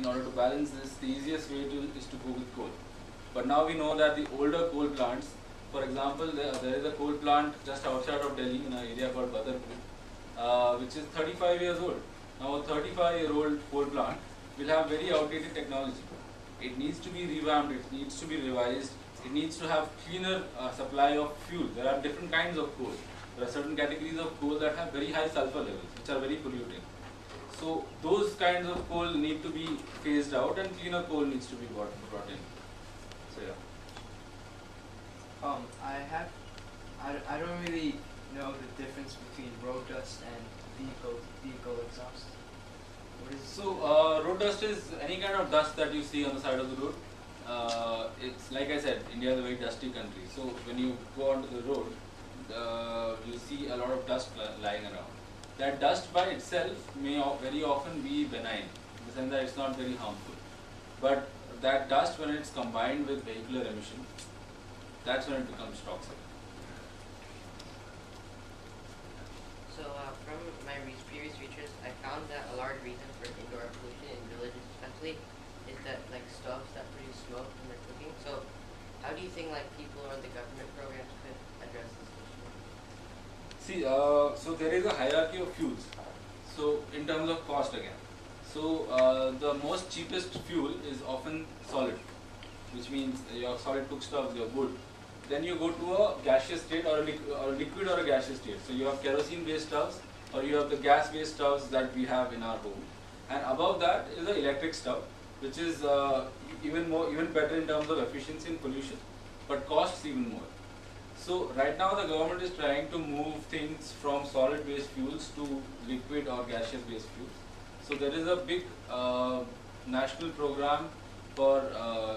in order to balance this, the easiest way to, is to go with coal. But now we know that the older coal plants, for example, there, there is a coal plant just outside of Delhi in an area called Badarpur, uh, which is 35 years old. Now a 35 year old coal plant will have very outdated technology. It needs to be revamped, it needs to be revised, it needs to have cleaner uh, supply of fuel. There are different kinds of coal. There are certain categories of coal that have very high sulfur levels, which are very polluting. So those kinds of coal need to be phased out and cleaner coal needs to be brought, brought in. So yeah. Um, I have, I, I don't really know the difference between road dust and vehicle vehicle exhaust. What is So uh, road dust is any kind of dust that you see on the side of the road. Uh, it's like I said, India is a very dusty country. So when you go onto the road, uh, you see a lot of dust lying around. That dust by itself may very often be benign, in the sense that it's not very harmful. But that dust, when it's combined with vehicular emission, that's when it becomes toxic. So uh, from my previous research, I found that a large reason for indoor air pollution in villages, especially, is that like stoves that produce smoke when they're cooking. So, how do you think like people or the government programs could address this issue? See, uh, so there is a hierarchy of fuels. So in terms of cost again, so uh, the most cheapest fuel is often solid, which means your solid cook stoves, your wood. Then you go to a gaseous state or a, or a liquid or a gaseous state. So you have kerosene-based stoves or you have the gas-based stoves that we have in our home. And above that is the electric stove, which is uh, even more, even better in terms of efficiency and pollution, but costs even more. So right now the government is trying to move things from solid based fuels to liquid or gaseous based fuels. So there is a big uh, national program for uh,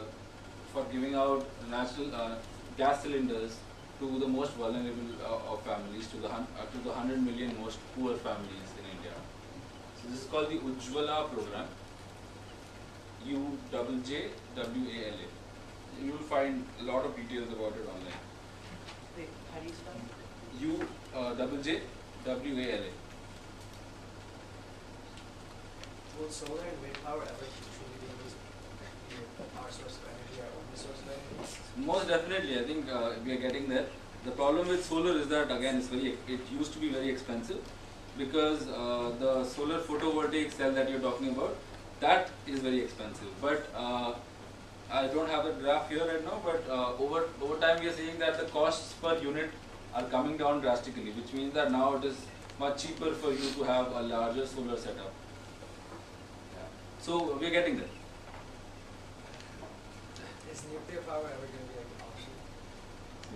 for giving out national uh, gas cylinders to the most vulnerable uh, of families, to the uh, to the 100 million most poor families in India. So this is called the Ujjwala program. U J W A L A. You will find a lot of details about it online. Wait, how do you spell? U uh, double J W A L A. Will solar and wind power ever truly be used our source of energy, our only source of energy? Most definitely, I think uh, we are getting there. The problem with solar is that again, it's very. It used to be very expensive because uh, the solar photovoltaic cell that you're talking about, that is very expensive. But uh, I don't have the graph here right now. But uh, over over time, we are seeing that the costs per unit are coming down drastically, which means that now it is much cheaper for you to have a larger solar setup. Yeah. So we are getting there. Is nuclear power ever going to be an option?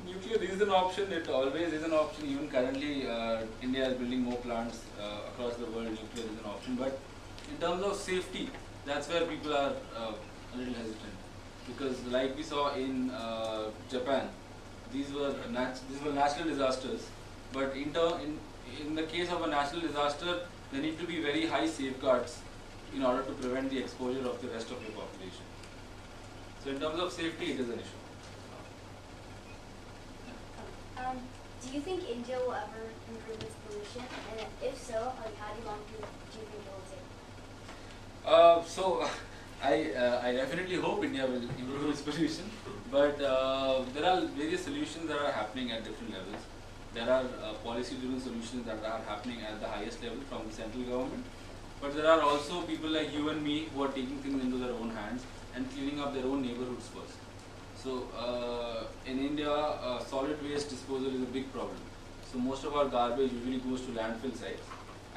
Nuclear is an option, it always is an option, even currently uh, India is building more plants uh, across the world, nuclear is an option, but in terms of safety, that's where people are uh, a little hesitant. Because like we saw in uh, Japan, these were, these were natural disasters, but in, in, in the case of a natural disaster, there need to be very high safeguards in order to prevent the exposure of the rest of the population. So in terms of safety, it is an issue. Um, do you think India will ever improve its pollution? And if so, like how do you long do do you think it will take? Uh, so, I uh, I definitely hope India will improve its pollution, but uh, there are various solutions that are happening at different levels. There are uh, policy-driven solutions that are happening at the highest level from the central government, but there are also people like you and me who are taking things into their own hands and cleaning up their own neighborhoods first. So, uh, in India, uh, solid waste disposal is a big problem. So, most of our garbage usually goes to landfill sites,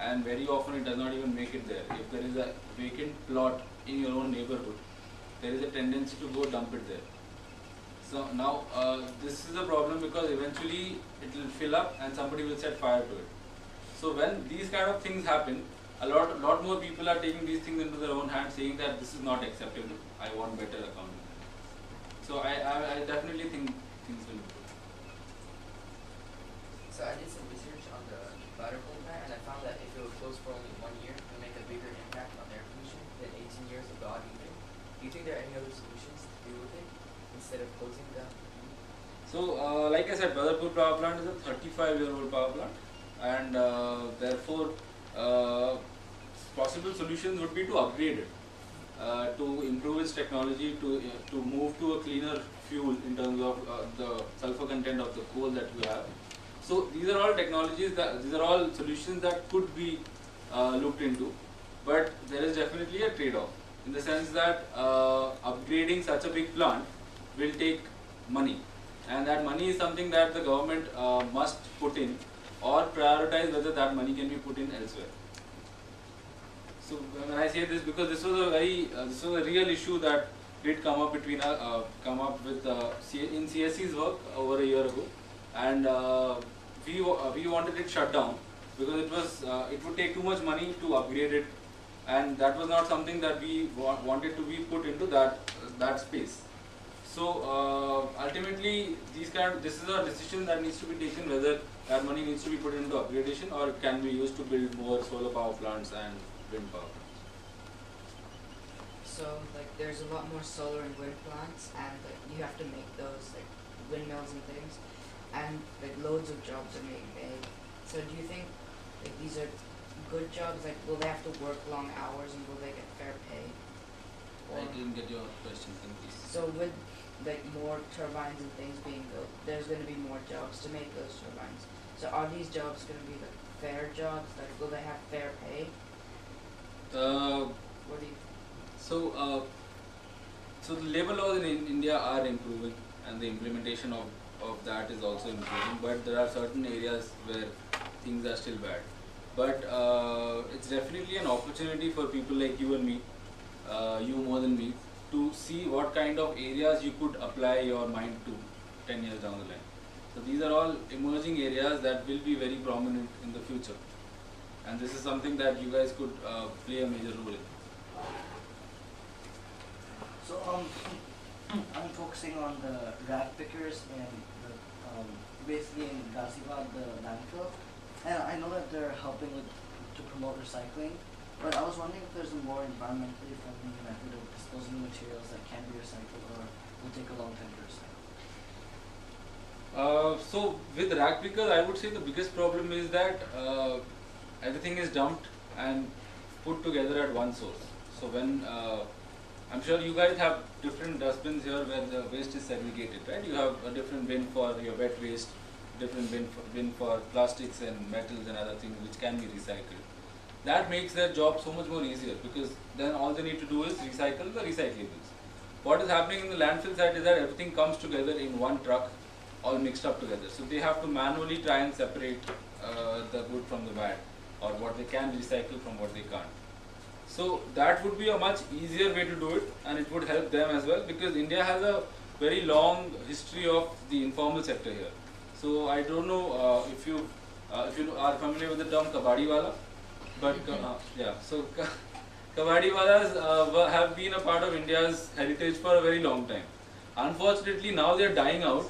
and very often it does not even make it there. If there is a vacant plot in your own neighborhood, there is a tendency to go dump it there. So now uh, this is a problem because eventually it will fill up and somebody will set fire to it. So when these kind of things happen, a lot, lot more people are taking these things into their own hands, saying that this is not acceptable. I want better accounting. So I, I, I definitely think things will improve. So I did some research on the Badarpur plant and I found that if it was closed for only one year, it would make a bigger impact on air pollution than 18 years of the odd even. Do you think there are any other solutions to deal with it instead of closing the So, uh, like I said, Badarpur power plant is a 35 year old power plant, and uh, therefore, uh, possible solutions would be to upgrade it. uh, to improve its technology to to move to a cleaner fuel in terms of uh, the sulfur content of the coal that we have. So these are all technologies that these are all solutions that could be uh, looked into, but there is definitely a trade-off in the sense that upgrading such a big plant will take money, and that money is something that the government uh, must put in or prioritize whether that money can be put in elsewhere. So when I say this because this was a very uh, this was a real issue that did come up between uh, come up with uh, in CSE's work over a year ago, and uh, we uh, we wanted it shut down because it was it would take too much money to upgrade it, and that was not something that we wa- wanted to be put into that that space. So uh, ultimately, these kind this is a decision that needs to be taken whether that money needs to be put into upgradation or it can be used to build more solar power plants and wind power. plants. So like there's a lot more solar and wind plants and like you have to make those like windmills and things and like loads of jobs are being made. So do you think like these are good jobs? Like will they have to work long hours and will they get fair pay? I didn't get your question, please? so with like more turbines and things being built, there's gonna be more jobs to make those turbines. So are these jobs gonna be like fair jobs? Like will they have fair pay? Uh, What do you so, uh, so the labor laws in, in India are improving, and the implementation of, of that is also improving. But there are certain areas where things are still bad. But uh, it's definitely an opportunity for people like you and me, uh, you more than me, to see what kind of areas you could apply your mind to 10 years down the line. So these are all emerging areas that will be very prominent in the future. And this is something that you guys could uh, play a major role in. So um, I'm focusing on the rag pickers and the, um, basically in Ghaziabad, the landfill, and I know that they're helping with to promote recycling. But I was wondering if there's a more environmentally friendly method of disposing materials that can be recycled or will take a long time to recycle. Uh, so with rag pickers, I would say the biggest problem is that uh, everything is dumped and put together at one source. So when uh, I'm sure you guys have different dustbins here where the waste is segregated, right? You have a different bin for your wet waste, different bin for, bin for plastics and metals and other things which can be recycled. That makes their job so much more easier because then all they need to do is recycle the recyclables. What is happening in the landfill side is that everything comes together in one truck all mixed up together. So they have to manually try and separate uh, the good from the bad, or what they can recycle from what they can't. So that would be a much easier way to do it, and it would help them as well because India has a very long history of the informal sector here. So I don't know uh, if you uh, if you are familiar with the term kabadiwala, but uh, yeah, so. Kabadiwalas uh, have been a part of India's heritage for a very long time. Unfortunately, now they are dying out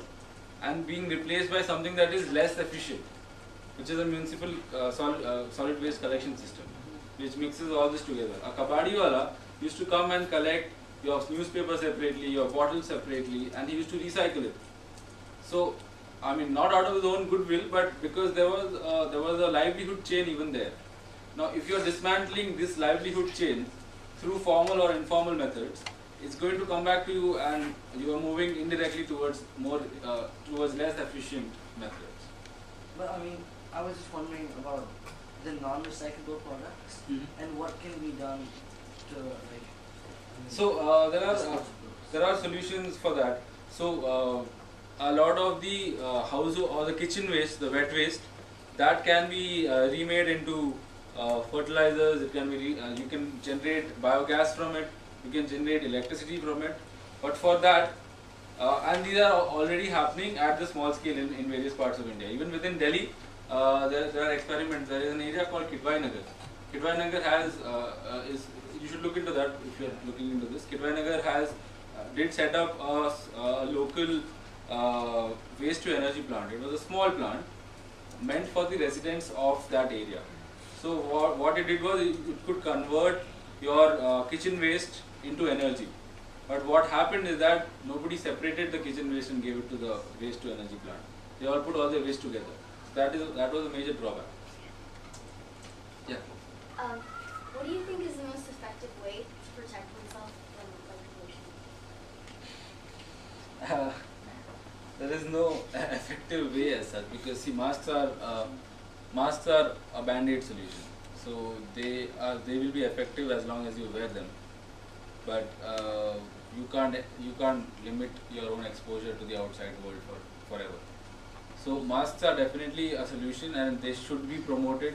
and being replaced by something that is less efficient, which is a municipal uh, solid, uh, solid waste collection system, which mixes all this together. A kabadiwala used to come and collect your newspaper separately, your bottles separately, and he used to recycle it. So, I mean, not out of his own goodwill, but because there was uh, there was a livelihood chain even there. Now, if you are dismantling this livelihood chain through formal or informal methods, it's going to come back to you, and you are moving indirectly towards more uh, towards less efficient methods. But I mean, I was just wondering about the non-recyclable products and what can be done to like. So uh, there are uh, dispose of those. there are solutions for that. So uh, a lot of the uh, house or the kitchen waste, the wet waste, that can be uh, remade into uh, fertilizers. It can be uh, you can generate biogas from it. You can generate electricity from it. But for that, uh, and these are already happening at the small scale in, in various parts of India. Even within Delhi, uh, there, there are experiments. There is an area called Kidwai Nagar. Has uh, uh, is you should look into that if you are looking into this. Kidwai Nagar has did set up a local uh, waste to energy plant. It was a small plant meant for the residents of that area. So what, what it did was it could convert your uh, kitchen waste into energy. But what happened is that nobody separated the kitchen waste and gave it to the waste to energy plant. They all put all the waste together. That is that was a major drawback. Yeah. Um, what do you think is the most effective way to protect oneself from pollution? Uh, there is no effective way as such because see masks are. Uh, masks are a band-aid solution. So they are they will be effective as long as you wear them, but uh, you can't you can't limit your own exposure to the outside world for forever. So masks are definitely a solution and they should be promoted,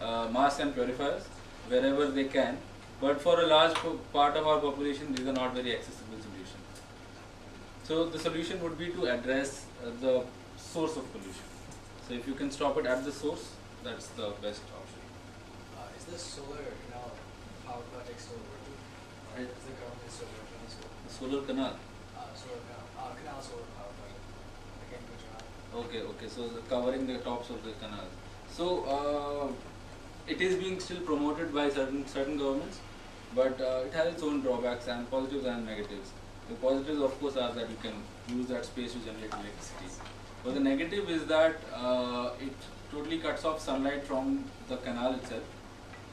uh, masks and purifiers wherever they can. But for a large part of our population, these are not very accessible solutions. So the solution would be to address uh, the source of pollution. So if you can stop it at the source, that's the best option. Uh, is the solar canal power project still working? Or is the government still working on solar? The solar canal. Uh, solar canal, uh, canal solar power project, like in Gujarat. Okay, okay. So the covering the tops of the canal. So uh, it is being still promoted by certain certain governments, but uh, it has its own drawbacks and positives and negatives. The positives, of course, are that you can use that space to generate electricity. But the negative is that uh, it totally cuts off sunlight from the canal itself,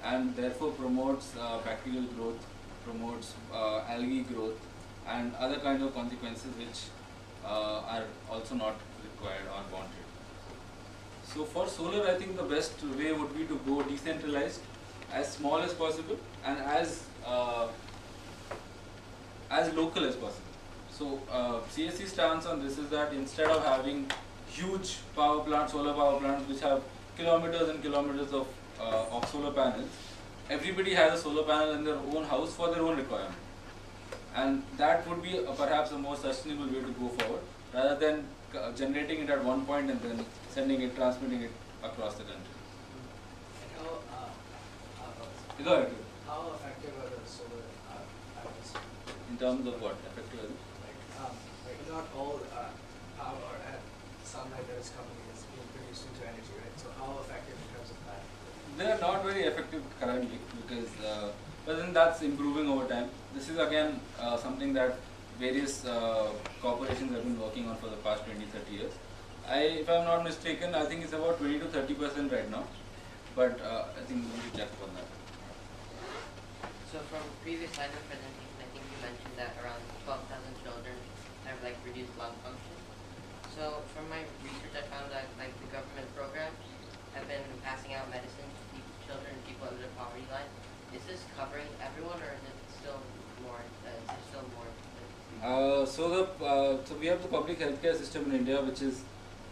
and therefore promotes uh, bacterial growth, promotes uh, algae growth, and other kind of consequences which uh, are also not required or wanted. So for solar, I think the best way would be to go decentralized, as small as possible, and as uh, as local as possible. So uh, CSE stance on this is that instead of having huge power plants, solar power plants, which have kilometers and kilometers of uh, of solar panels, everybody has a solar panel in their own house for their own requirement, and that would be uh, perhaps a more sustainable way to go forward, rather than uh, generating it at one point and then sending it, transmitting it across the country. And how, uh, uh, Go ahead. how effective are the solar uh, panels? In terms of what effective is it? Like, um, like not all uh, power and sunlight that is coming is being produced into energy, right? So how effective in terms of that? They are not very effective currently because, uh, but then that's improving over time. This is again uh, something that various uh, corporations have been working on for the past 20, 30 years. I, if I'm not mistaken, I think it's about 20 to 30 percent right now, but uh, I think we need to check on that. So from previous slide of presentation, I think you mentioned that around 12,000 children have like reduced lung function. So from my research, I found that like the government programs have been passing out medicine to pe- children and people under the poverty line. Is this covering everyone, or is it still more? Uh, is there still more? Uh, so the uh, so we have the public healthcare system in India, which is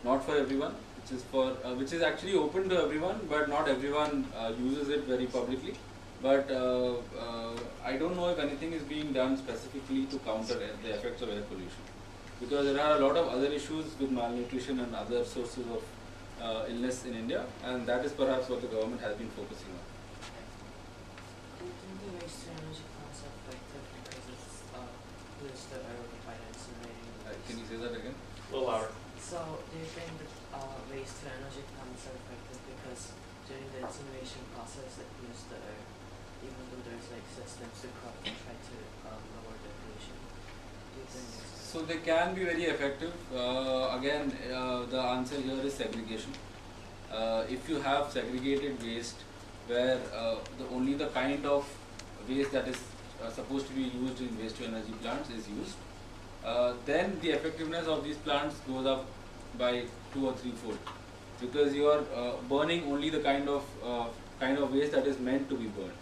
not for everyone, which is for uh, which is actually open to everyone, but not everyone uh, uses it very publicly. But uh, uh, I don't know if anything is being done specifically to counter air, the effects of air pollution, because there are a lot of other issues with malnutrition and other sources of uh, illness in India, and that is perhaps what the government has been focusing on. Do you think the waste to energy plants are effective because it's uh, pollutes the air by incinerating the Uh, waste? can you say that again? A little louder. So, do you think that uh, waste to energy plants are effective because during the incineration process it pollutes the air, even though there's like systems to cut and try to um, lower the pollution? So they can be very effective. Uh, again, uh, the answer here is segregation. Uh, if you have segregated waste, where uh, the only the kind of waste that is uh, supposed to be used in waste to energy plants is used, uh, then the effectiveness of these plants goes up by two or three fold, because you are burning only the kind of kind of waste that is meant to be burned.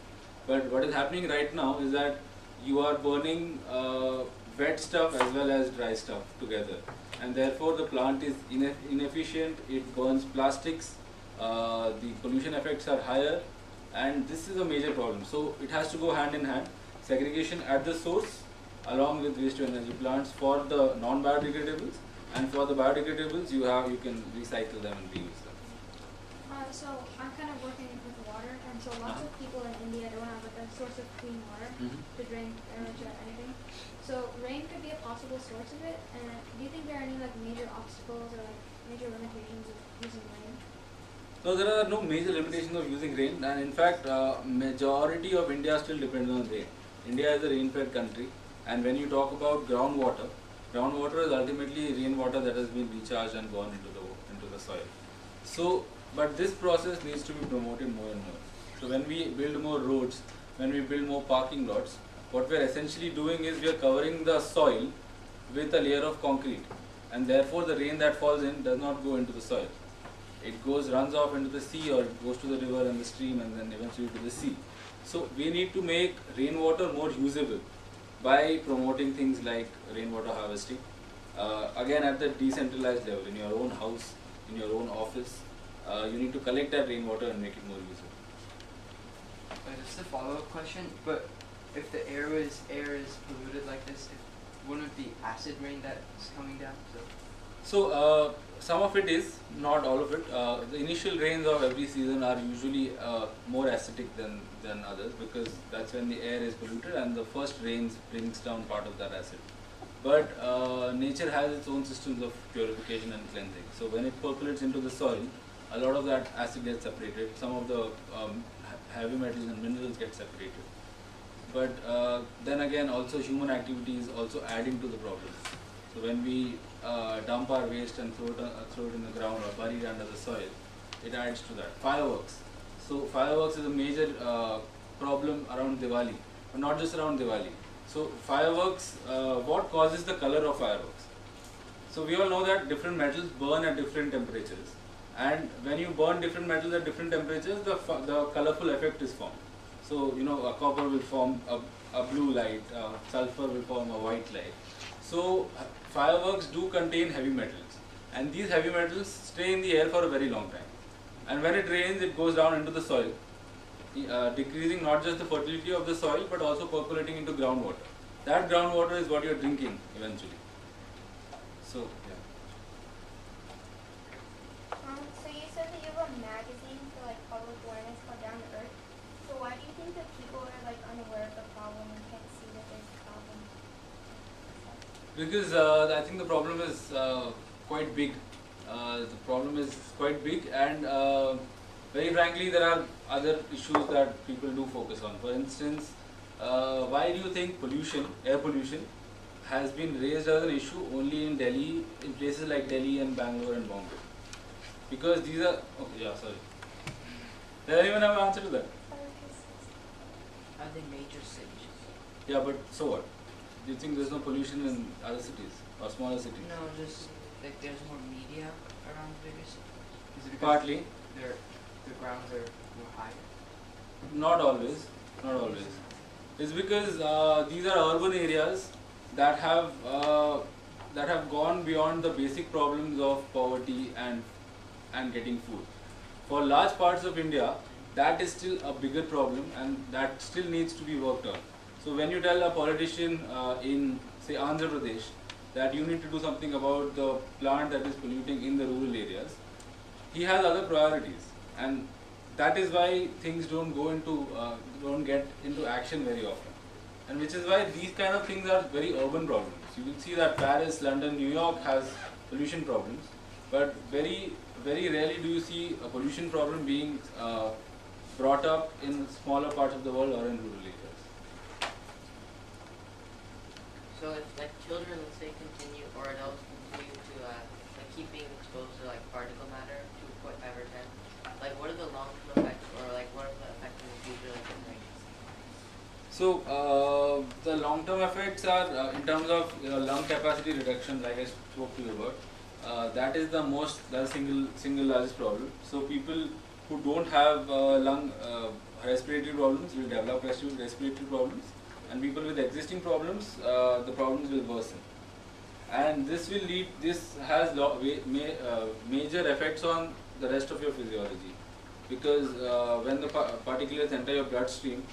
But what is happening right now is that you are burning uh, wet stuff as well as dry stuff together, and therefore the plant is ine- inefficient. It burns plastics. Uh, the pollution effects are higher, and this is a major problem. So it has to go hand in hand. Segregation at the source, along with waste to energy plants for the non-biodegradables, and for the biodegradables, you have you can recycle them and reuse them. Uh, so I'm kind of working and so lots of people in India don't have like a source of clean water to drink or to anything. So rain could be a possible source of it. And do you think there are any like major obstacles or like major limitations of using rain? So there are no major limitations of using rain, and in fact, uh, majority of India still depends on rain. India is a rain-fed country, and when you talk about groundwater, groundwater is ultimately rainwater that has been recharged and gone into the into the soil. So, but this process needs to be promoted more and more. So when we build more roads, when we build more parking lots, what we are essentially doing is we are covering the soil with a layer of concrete. and therefore the rain that falls in does not go into the soil. It goes runs off into the sea or it goes to the river and the stream and then eventually to the sea. So we need to make rainwater more usable by promoting things like rainwater harvesting. Uh, again, at the decentralized level, in your own house, in your own office, uh, you need to collect that rainwater and make it more usable. Just a follow-up question, but if the air is air is polluted like this, if, wouldn't it be acid rain that's coming down? So So uh, some of it is, not all of it. Uh, the initial rains of every season are usually uh, more acidic than, than others because that's when the air is polluted and the first rains brings down part of that acid. But uh, nature has its own systems of purification and cleansing. So when it percolates into the soil, a lot of that acid gets separated. Some of the um, heavy metals and minerals get separated. But uh, then again, also human activity is also adding to the problem. So when we uh, dump our waste and throw it, uh, throw it in the ground or bury it under the soil, it adds to that. Fireworks. So fireworks is a major uh, problem around Diwali, but not just around Diwali. So fireworks, uh, what causes the color of fireworks? So we all know that different metals burn at different temperatures, and when you burn different metals at different temperatures, the the colorful effect is formed. So you know, a copper will form a, a blue light, uh, sulfur will form a white light. So uh, fireworks do contain heavy metals, and these heavy metals stay in the air for a very long time. And when it rains, it goes down into the soil, uh, decreasing not just the fertility of the soil but also percolating into groundwater. That groundwater is what you're drinking eventually. So yeah. Um, so you said that you have a magazine for like public awareness called Down to Earth. So why do you think that people are like unaware of the problem and can't see that there's a problem? Because uh, I think the problem is uh, quite big. Uh, the problem is quite big, and uh, very frankly, there are other issues that people do focus on. For instance, uh, why do you think pollution, air pollution, has been raised as an issue only in Delhi, in places like Delhi and Bangalore and Bombay? Because these are. Okay, yeah, sorry. Does anyone have an answer to that? Are they major cities? Yeah, but so what? Do you think there's no pollution in other cities or smaller cities? No, just like there's more media around the bigger cities. is it because Partly. their the grounds are more higher? Not always. Not always. It's because uh, these are urban areas that have uh, that have gone beyond the basic problems of poverty and and getting food. For large parts of India, that is still a bigger problem, and that still needs to be worked on. So when you tell a politician uh, in say Andhra Pradesh that you need to do something about the plant that is polluting in the rural areas, he has other priorities, and that is why things don't go into uh, don't get into action very often, and which is why these kind of things are very urban problems. You will see that Paris, London, New York has pollution problems, but very very rarely do you see a pollution problem being uh, brought up in smaller parts of the world or in rural areas. So if like children, let's say, continue or adults continue to uh, like keep being exposed to like particle matter, 2.5 or 10, like what are the long-term effects or like what are the effects in the future like? So uh, the long-term effects are uh, in terms of you know, lung capacity reduction, like I spoke to you about. Uh, that is the most, the single single largest problem. So people who don't have uh, lung uh, respiratory problems will develop respi- respiratory problems, and people with existing problems, uh, the problems will worsen. And this will lead. This has ma- uh, major effects on the rest of your physiology, because uh, when the pa- particulates enter your bloodstream,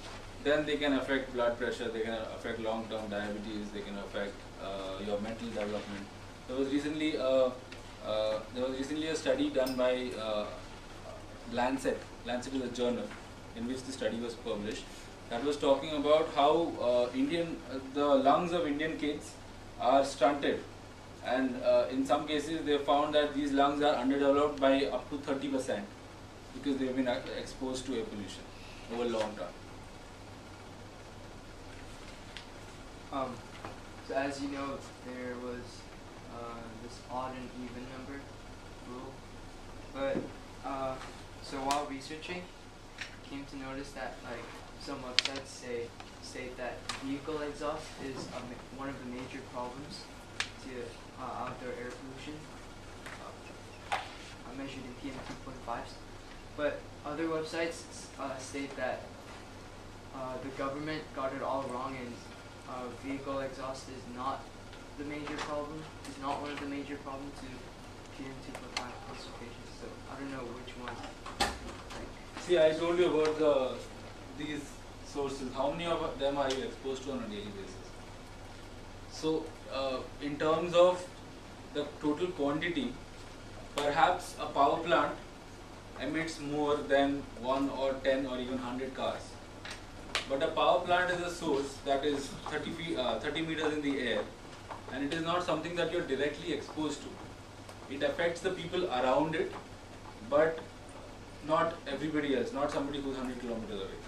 then they can affect blood pressure, they can affect long-term diabetes, they can affect uh, your mental development. There was recently a, uh, there was recently a study done by uh, Lancet. Lancet is a journal in which the study was published that was talking about how uh, Indian uh, the lungs of Indian kids are stunted, and uh, in some cases they found that these lungs are underdeveloped by up to 30 percent because they've been uh, exposed to air pollution over long term. Um, so as you know, there was uh, this odd and even number rule, but uh, so while researching, came to notice that like some websites say state that vehicle exhaust is one of the major problems to uh, outdoor air pollution. Uh, measured in PM 2.5s. But other websites uh, state that uh, the government got it all wrong and uh, vehicle exhaust is not the major problem, is not one of the major problems to PM 2.5 classifications. So I don't know which one. See, I told you about the these sources. How many of them are you exposed to on a daily basis? So, uh, in terms of the total quantity, perhaps a power plant emits more than one or ten or even hundred cars. But a power plant is a source that is 30 feet, uh, 30 meters in the air, and it is not something that you're directly exposed to. It affects the people around it, but not everybody else, not somebody who's 100 kilometers away.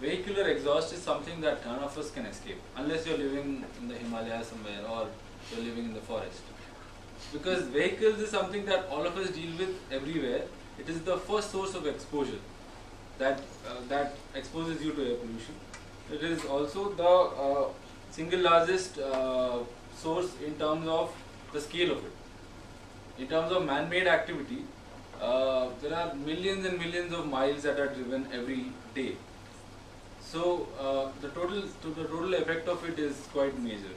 Vehicular exhaust is something that none of us can escape, unless you're living in the Himalayas somewhere or you're living in the forest. Because vehicles is something that all of us deal with everywhere. It is the first source of exposure that uh, that exposes you to air pollution. It is also the uh, single largest uh, source in terms of the scale of it. In terms of man-made activity, uh, there are millions and millions of miles that are driven every day. So uh, the total to the total effect of it is quite major.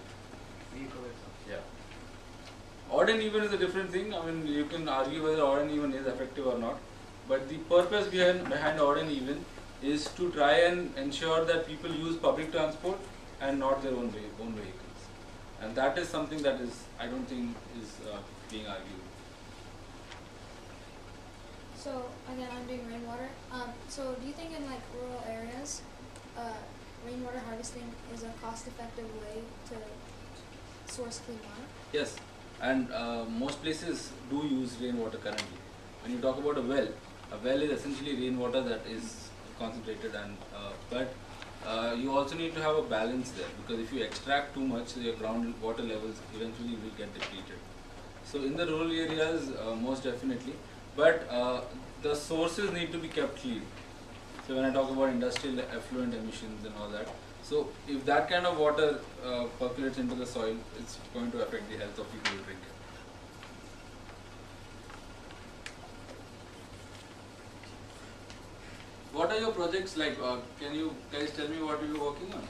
Yeah. Odd and even is a different thing. I mean, you can argue whether odd and even is effective or not. But the purpose behind behind odd and even is to try and ensure that people use public transport and not their own ve- own vehicles. And that is something that is I don't think is uh, being argued. So again, I'm doing rainwater. Um, so do you think in like rural areas, uh, rainwater harvesting is a cost-effective way to source clean water? Yes, and uh, most places do use rainwater currently. When you talk about a well, a well is essentially rainwater that is concentrated, and uh, but uh, you also need to have a balance there because if you extract too much, your groundwater levels eventually will get depleted. So in the rural areas, uh, most definitely, but uh, the sources need to be kept clean. So when I talk about industrial effluent emissions and all that, so if that kind of water uh, percolates into the soil, it's going to affect the health of people who drink it. What are your projects like? Uh, can you guys tell me what you're working on?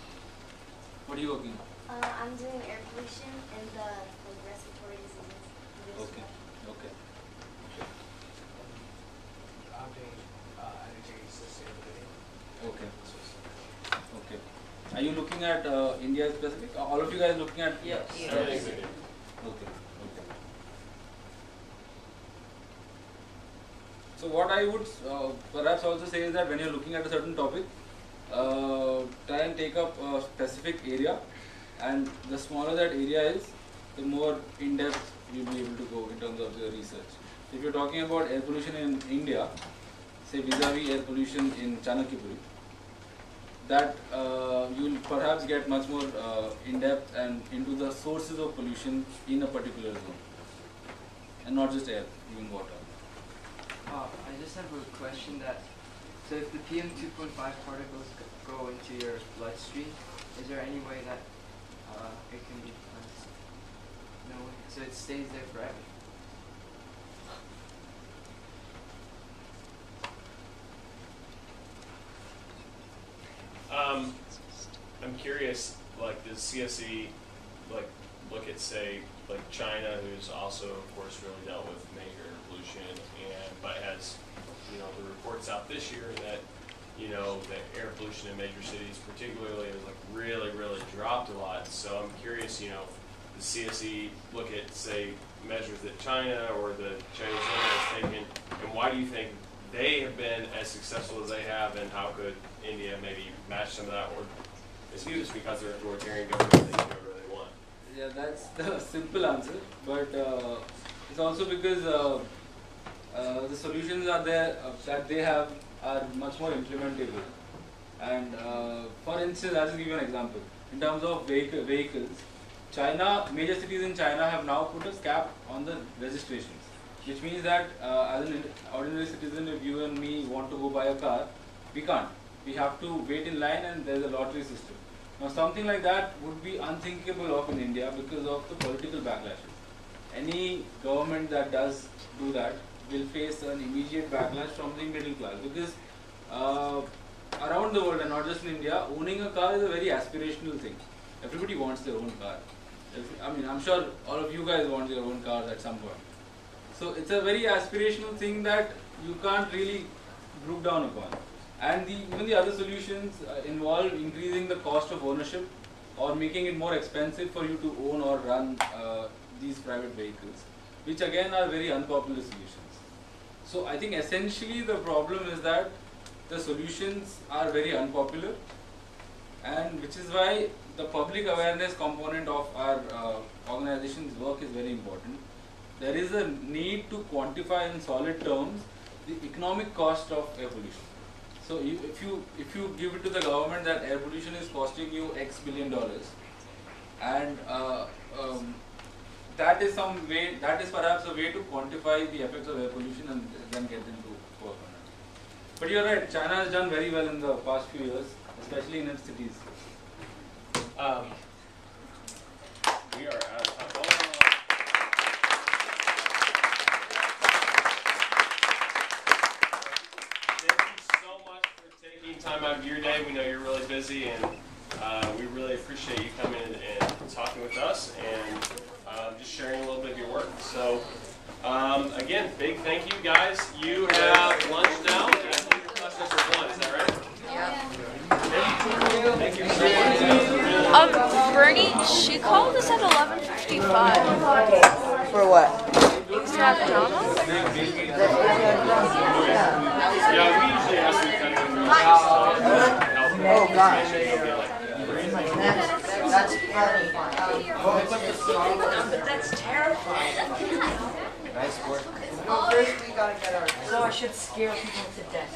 What are you working on? Uh, I'm doing air pollution and the like, respiratory diseases. Okay. Okay. I'm doing uh, energy sustainability. Okay. Okay. Are you looking at uh, India specific? All of you guys looking at? Yes. Yeah. Okay. Okay. So what I would uh, perhaps also say is that when you're looking at a certain topic, uh, try and take up a specific area, and the smaller that area is, the more in depth you'll be able to go in terms of your research. If you're talking about air pollution in India, say vis-a-vis air pollution in Chanakyapuri, that uh, you'll perhaps get much more uh, in depth and into the sources of pollution in a particular zone, and not just air, even water. Uh, I just have a question that, so if the PM 2.5 particles go into your bloodstream, is there any way that uh, it can be cleansed? No way. So it stays there forever. Um, I'm like, does CSE, like, look at, say, like China, who's also, of course, really dealt with major pollution, and, but has, you know, the reports out this year that, you know, the air pollution in major cities particularly has like really, really dropped a lot. So I'm curious, you know, the CSE look at, say, measures that China or the Chinese government has taken, and why do you think they have been as successful as they have, and how could India maybe match some of that, or is it just because they're authoritarian government, they can do whatever they want? Yeah, that's the simple answer, but uh, it's also because uh, uh, the solutions are there uh, that they have are much more implementable. And uh, for instance, I'll just give you an example. In terms of vehicle, vehicles, China, major cities in China have now put a cap on the registrations, which means that uh, as an ordinary citizen, if you and me want to go buy a car, we can't. We have to wait in line and there's a lottery system. Now, something like that would be unthinkable of in India because of the political backlashes. Any government that does do that will face an immediate backlash from the middle class because uh, around the world and not just in India, owning a car is a very aspirational thing. Everybody wants their own car. If- I mean, I'm sure all of you guys want your own cars at some point. So it's a very aspirational thing that you can't really group down upon. And the, even the other solutions uh, involve increasing the cost of ownership or making it more expensive for you to own or run uh, these private vehicles, which again are very unpopular solutions. So I think essentially the problem is that the solutions are very unpopular and which is why the public awareness component of our uh, organization's work is very important. There is a need to quantify in solid terms the economic cost of air pollution. So if you if you give it to the government that air pollution is costing you X billion dollars, and uh, um, that is some way that is perhaps a way to quantify the effects of air pollution and then get them to work on it. But you're right, China has done very well in the past few years, especially in its cities. Um, we are out of time. Oh, Thank you so much for taking time out of your day. We know you're really busy, and uh, we really appreciate you coming in and talking with us and um, just sharing a little bit of your work. So, um, again, big thank you, guys. You have lunch now, and you requested for one. Is that right? Yeah, thank you so much. Um, Bernie, she called us at 11:55. For what? To have drama. Yeah, we usually ask you kind of Oh, gosh. That's funny. That's terrifying. Nice work. Well, first we gotta get our. So I should scare people to death.